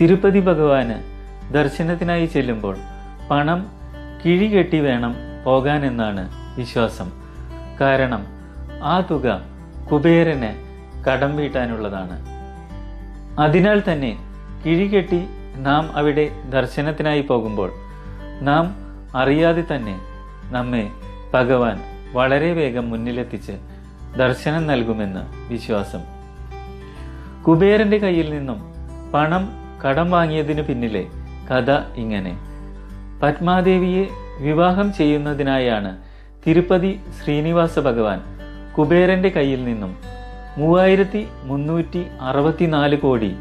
തിരുപ്പതി ഭഗവാന് ദർശനത്തിനായി ചെല്ലുമ്പോൾ പണം കിഴികെട്ടി വേണം പോകാനെന്നാണ് വിശ്വാസം. കാരണം ആ തുക കുബേരന് കടം വീട്ടാനുള്ളതാണ്. അതിനാൽ തന്നെ കിഴികെട്ടി നാം അവിടെ ദർശനത്തിനായി പോകുമ്പോൾ നാം അറിയാതെ തന്നെ നമ്മെ ഭഗവാൻ വളരെ വേഗം മുന്നിലെത്തിച്ച് ദർശനം നൽകുമെന്ന് വിശ്വാസം. കുബേരന്റെ കയ്യിൽ നിന്നും പണം കടം വാങ്ങിയതിനു പിന്നിലെ കഥ ഇങ്ങനെ. പത്മാദേവിയെ വിവാഹം ചെയ്യുന്നതിനായാണ് തിരുപ്പതി ശ്രീനിവാസ ഭഗവാൻ കുബേരന്റെ കയ്യിൽ നിന്നും മൂവായിരത്തി മുന്നൂറ്റി അറുപത്തിനാല് കോടി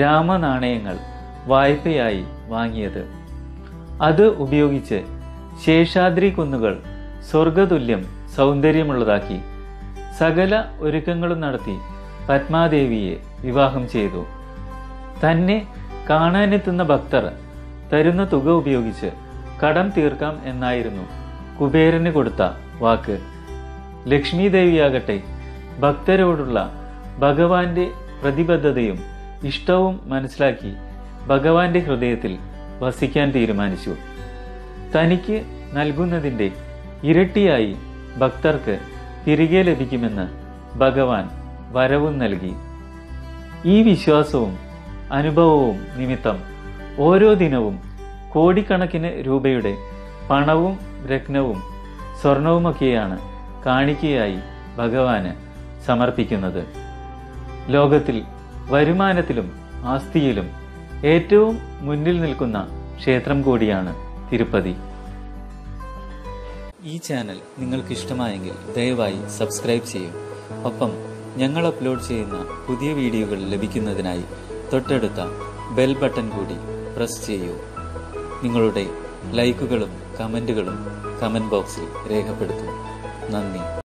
രാമനാണയങ്ങൾ വായ്പയായി വാങ്ങിയത്. അത് ഉപയോഗിച്ച് ശേഷാദ്രി കുന്നുകൾ സ്വർഗതുല്യം സൗന്ദര്യമുള്ളതാക്കി സകല ഒരുക്കങ്ങളും നടത്തി പത്മാദേവിയെ വിവാഹം ചെയ്തു. തന്നെ കാണാനെത്തുന്ന ഭക്തർ തരുന്ന തുക ഉപയോഗിച്ച് കടം തീർക്കാം എന്നായിരുന്നു കുബേരന് കൊടുത്ത വാക്ക്. ലക്ഷ്മി ദേവിയാകട്ടെ ഭക്തരോടുള്ള ഭഗവാന്റെ പ്രതിബദ്ധതയും ഇഷ്ടവും മനസ്സിലാക്കി ഭഗവാന്റെ ഹൃദയത്തിൽ വസിക്കാൻ തീരുമാനിച്ചു. തനിക്ക് നൽകുന്നതിന്റെ ഇരട്ടിയായി ഭക്തർക്ക് തിരികെ ലഭിക്കുമെന്ന് ഭഗവാൻ വരവും നൽകി. ഈ വിശ്വാസവും അനുഭവവും നിമിത്തം ഓരോ ദിനവും കോടിക്കണക്കിന് രൂപയുടെ പണവും രത്നവും സ്വർണവുമൊക്കെയാണ് കാണിക്കയായി ഭഗവാന് സമർപ്പിക്കുന്നത്. ലോകത്തിൽ വരുമാനത്തിലും ആസ്തിയിലും ഏറ്റവും മുന്നിൽ നിൽക്കുന്ന ക്ഷേത്രം കൂടിയാണ് തിരുപ്പതി. ഈ ചാനൽ നിങ്ങൾക്ക് ഇഷ്ടമായെങ്കിൽ ദയവായി സബ്സ്ക്രൈബ് ചെയ്യൂ. ഒപ്പം ഞങ്ങൾ അപ്ലോഡ് ചെയ്യുന്ന പുതിയ വീഡിയോകൾ ലഭിക്കുന്നതിനായി തൊട്ടടുത്ത ബെൽ ബട്ടൺ കൂടി പ്രസ് ചെയ്യൂ. നിങ്ങളുടെ ലൈക്കുകളും കമന്റുകളും കമന്റ് ബോക്സിൽ രേഖപ്പെടുത്തും. നന്ദി.